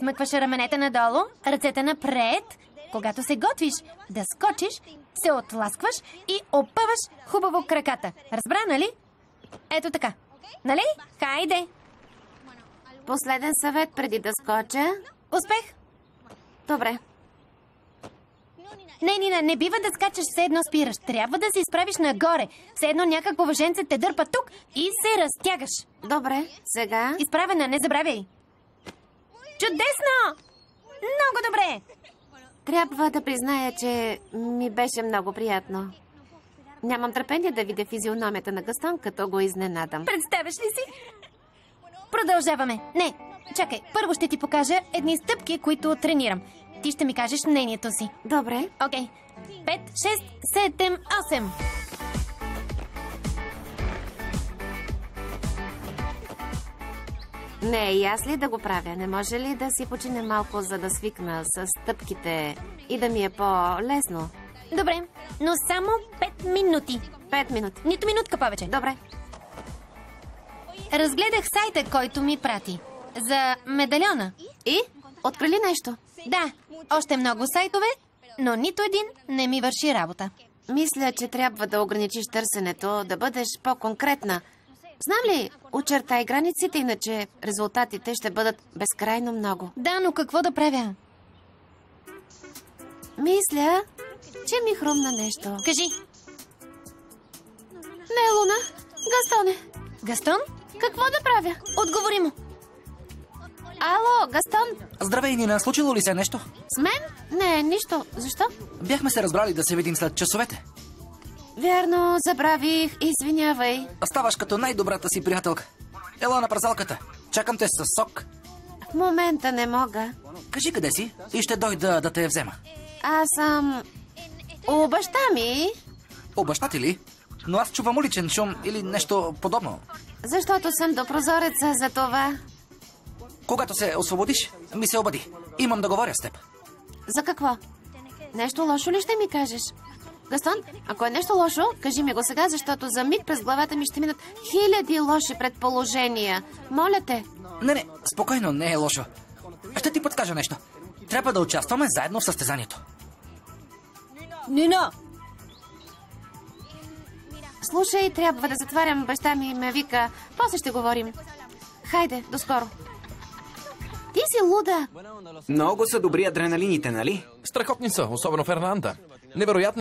Смъкваш раменете надолу, ръцете напред. Когато се готвиш да скочиш, се отласкваш и опъваш хубаво краката. Разбра, нали? Ето така. Нали? Хайде! Последен съвет преди да скоча. Успех! Добре. Не, Нина, не бива да скачаш все едно спираш. Трябва да се изправиш нагоре. Все едно някакво въженце те дърпа тук и се разтягаш. Добре, сега. Изправена, не забравяй. Чудесно! Много добре! Трябва да призная, че ми беше много приятно. Нямам търпение да видя физиономията на Гастон, като го изненадам. Представяш ли си? Продължаваме. Не, чакай. Първо ще ти покажа едни стъпки, които тренирам. Ти ще ми кажеш мнението си. Добре. Окей. Пет, шест, седем, осем. Не, и аз ли да го правя? Не може ли да си почине малко, за да свикна с стъпките и да ми е по-лесно? Добре, но само пет минути. Пет минути. Нито минутка повече. Добре. Разгледах сайта, който ми прати. За медальона. И? Откри ли нещо? Да, още много сайтове, но нито един не ми върши работа. Мисля, че трябва да ограничиш търсенето, да бъдеш по-конкретна. Знам ли, очертай границите, иначе резултатите ще бъдат безкрайно много. Да, но какво да правя? Мисля, че ми хрумна нещо. Кажи, Не, Луна. Гастоне. Гастон? Какво да правя? Отговори му. Ало, Гастон. Здравей, Нина, случило ли се нещо? С мен? Не, нищо. Защо? Бяхме се разбрали да се видим след часовете. Вярно, забравих. Извинявай. Ставаш като най-добрата си приятелка. Ела на празалката. Чакам те с сок. В момента не мога. Кажи къде си и ще дойда да те взема. Аз съм... У баща ми, О, баща ти ли? Но аз чувам уличен шум или нещо подобно. защото съм до прозореца за това. Когато се освободиш, ми се обади. Имам да говоря с теб. За какво? Нещо лошо ли ще ми кажеш? Гастон, ако е нещо лошо, кажи ми го сега, защото за миг през главата ми ще минат хиляди лоши предположения. Моля те. Не, не, спокойно, не е лошо. Ще ти подскажа нещо. Трябва да участваме заедно в състезанието. Нина! Слушай, трябва да затварям. Баща ми ме вика. После ще говорим. Хайде, до скоро. Ти си луда. Много са добри адреналините, нали? Страхотни са, особено Фернанда. Невероятно